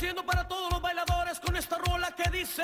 Complaciendo para todos los bailadores con esta rola que dice.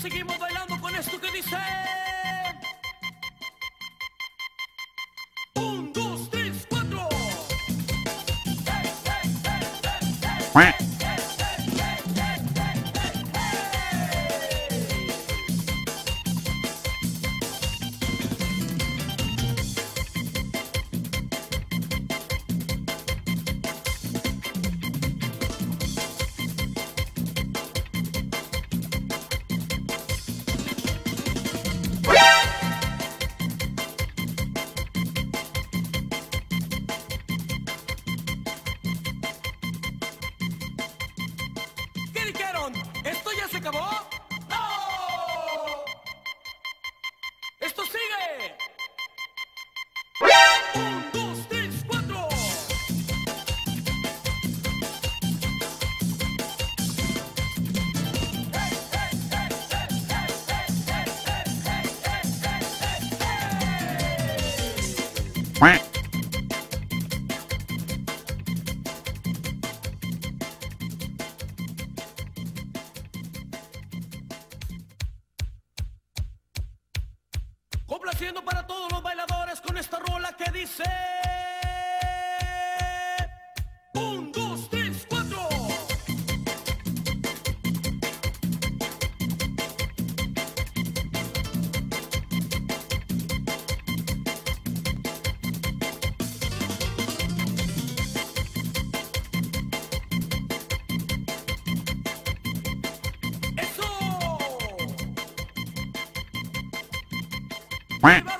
Seguimos bailando con esto que dice. Un, dos, tres, cuatro. Hey, hey, hey. Complaciendo para todos los bailadores con esta rola que dice. Quack.